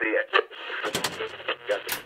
see it.